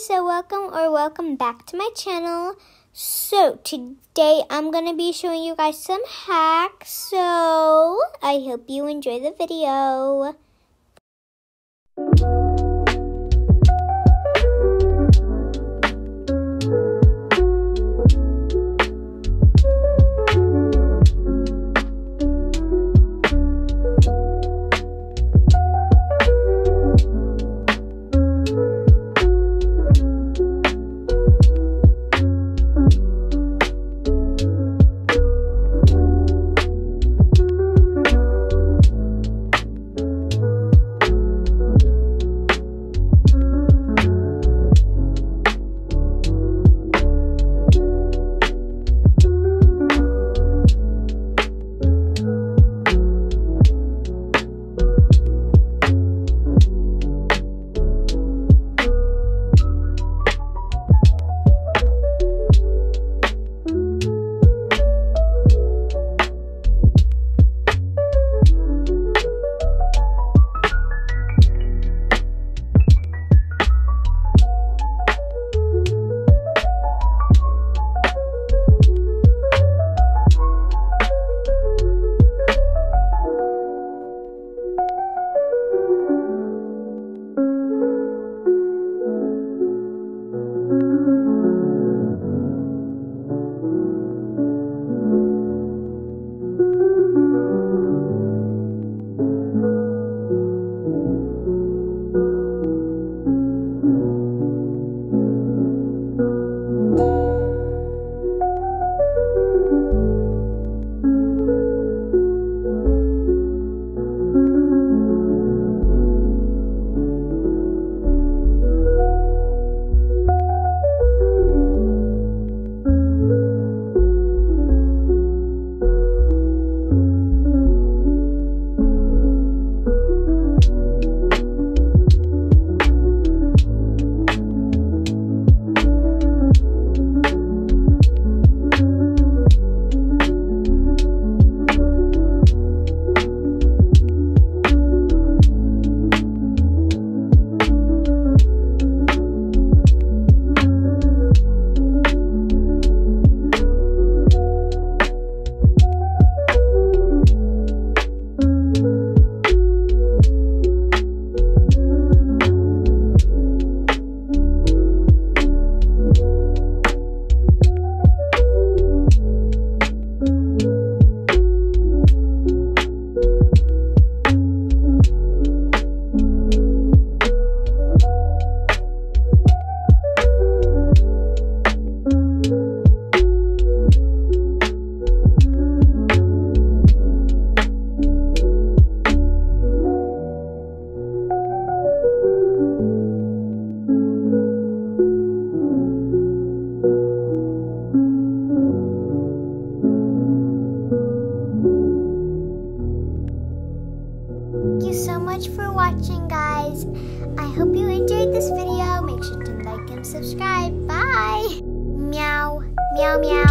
so welcome or welcome back to my channel. So today I'm going to be showing you guys some hacks, so I hope you enjoy the video. Watching, guys. I hope you enjoyed this video. Make sure to like and subscribe. Bye. Meow, meow, meow.